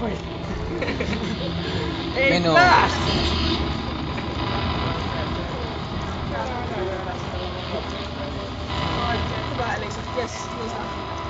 pues. Menos. Vale, eso es